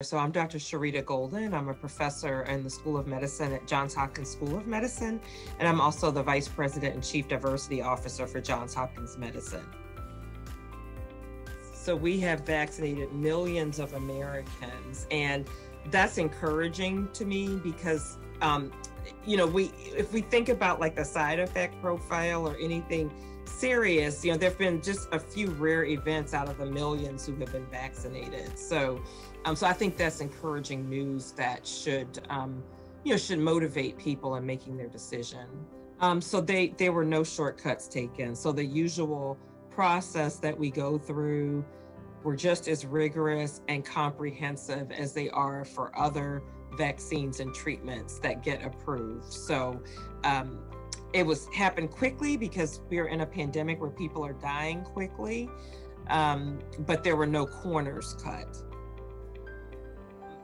So I'm Dr. Sherita Golden. I'm a professor in the School of Medicine at Johns Hopkins School of Medicine, and I'm also the Vice President and Chief Diversity Officer for Johns Hopkins Medicine. So we have vaccinated millions of Americans, and that's encouraging to me because, um, you know, we if we think about like the side effect profile or anything serious, you know, there have been just a few rare events out of the millions who have been vaccinated. So um, so I think that's encouraging news that should, um, you know, should motivate people in making their decision. Um, so they there were no shortcuts taken. So the usual process that we go through were just as rigorous and comprehensive as they are for other vaccines and treatments that get approved. So um, it was happened quickly because we're in a pandemic where people are dying quickly, um, but there were no corners cut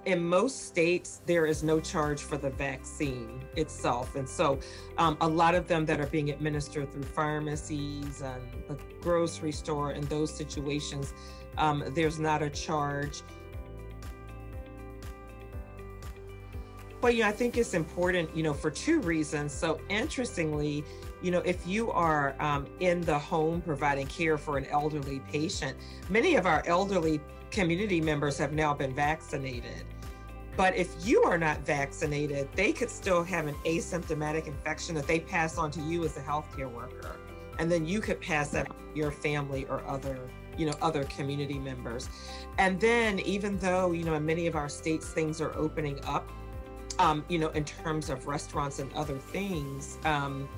in most states, there is no charge for the vaccine itself. And so, um, a lot of them that are being administered through pharmacies and the grocery store in those situations, um, there's not a charge. But, you know, I think it's important, you know, for two reasons. So, interestingly, you know, if you are um, in the home providing care for an elderly patient, many of our elderly community members have now been vaccinated. But if you are not vaccinated, they could still have an asymptomatic infection that they pass on to you as a healthcare worker. And then you could pass that to your family or other, you know, other community members. And then even though, you know, in many of our states things are opening up, um, you know, in terms of restaurants and other things, um,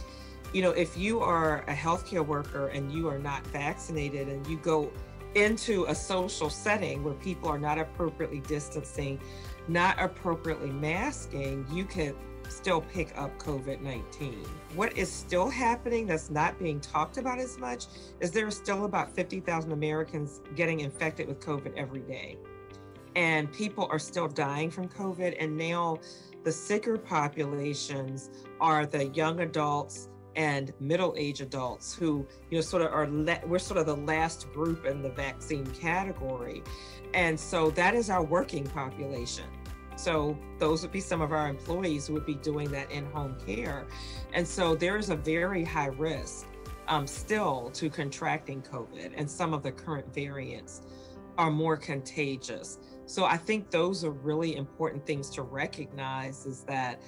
you know, if you are a healthcare worker and you are not vaccinated and you go into a social setting where people are not appropriately distancing, not appropriately masking, you could still pick up COVID 19. What is still happening that's not being talked about as much is there are still about 50,000 Americans getting infected with COVID every day. And people are still dying from COVID. And now the sicker populations are the young adults and middle-aged adults who you know sort of are le- we're sort of the last group in the vaccine category and so that is our working population so those would be some of our employees who would be doing that in-home care and so there is a very high risk um, still to contracting covid and some of the current variants are more contagious so i think those are really important things to recognize is that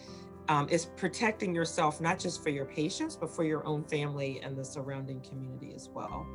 um, is protecting yourself not just for your patients, but for your own family and the surrounding community as well.